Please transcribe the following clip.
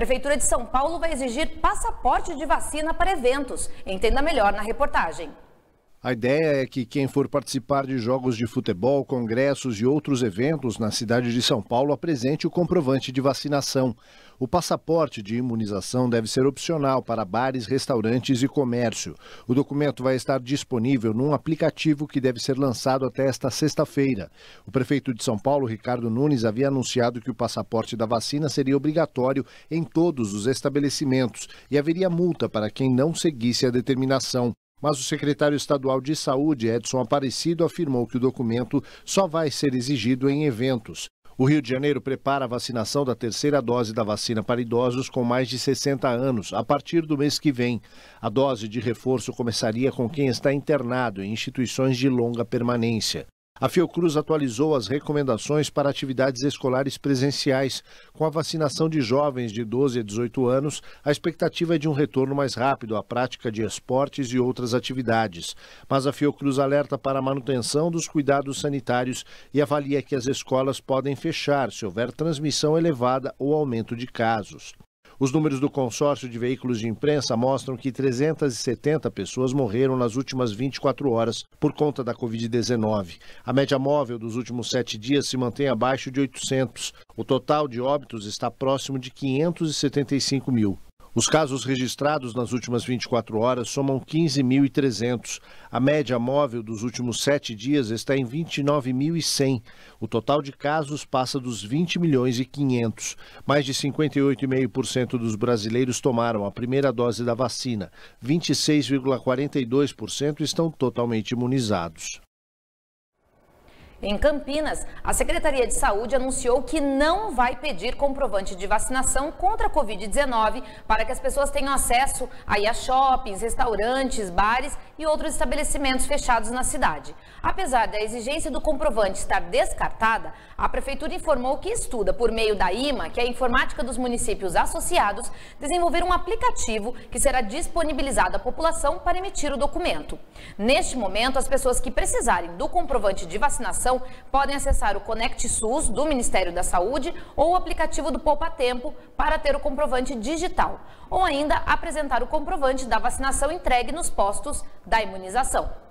Prefeitura de São Paulo vai exigir passaporte de vacina para eventos. Entenda melhor na reportagem. A ideia é que quem for participar de jogos de futebol, congressos e outros eventos na cidade de São Paulo apresente o comprovante de vacinação. O passaporte de imunização deve ser opcional para bares, restaurantes e comércio. O documento vai estar disponível num aplicativo que deve ser lançado até esta sexta-feira. O prefeito de São Paulo, Ricardo Nunes, havia anunciado que o passaporte da vacina seria obrigatório em todos os estabelecimentos e haveria multa para quem não seguisse a determinação. Mas o secretário estadual de Saúde, Edson Aparecido, afirmou que o documento só vai ser exigido em eventos. O Rio de Janeiro prepara a vacinação da terceira dose da vacina para idosos com mais de 60 anos, a partir do mês que vem. A dose de reforço começaria com quem está internado em instituições de longa permanência. A Fiocruz atualizou as recomendações para atividades escolares presenciais. Com a vacinação de jovens de 12 a 18 anos, a expectativa é de um retorno mais rápido à prática de esportes e outras atividades. Mas a Fiocruz alerta para a manutenção dos cuidados sanitários e avalia que as escolas podem fechar se houver transmissão elevada ou aumento de casos. Os números do consórcio de veículos de imprensa mostram que 370 pessoas morreram nas últimas 24 horas por conta da Covid-19. A média móvel dos últimos sete dias se mantém abaixo de 800. O total de óbitos está próximo de 575 mil. Os casos registrados nas últimas 24 horas somam 15.300. A média móvel dos últimos sete dias está em 29.100. O total de casos passa dos 20 milhões e 500. Mais de 58,5% dos brasileiros tomaram a primeira dose da vacina. 26,42% estão totalmente imunizados. Em Campinas, a Secretaria de Saúde anunciou que não vai pedir comprovante de vacinação contra a Covid-19 para que as pessoas tenham acesso aí a shoppings, restaurantes, bares e outros estabelecimentos fechados na cidade. Apesar da exigência do comprovante estar descartada, a Prefeitura informou que estuda, por meio da IMA, que é a Informática dos Municípios Associados, desenvolver um aplicativo que será disponibilizado à população para emitir o documento. Neste momento, as pessoas que precisarem do comprovante de vacinação informação, podem acessar o Conect SUS do Ministério da Saúde ou o aplicativo do Poupa Tempo para ter o comprovante digital, ou ainda apresentar o comprovante da vacinação entregue nos postos da imunização.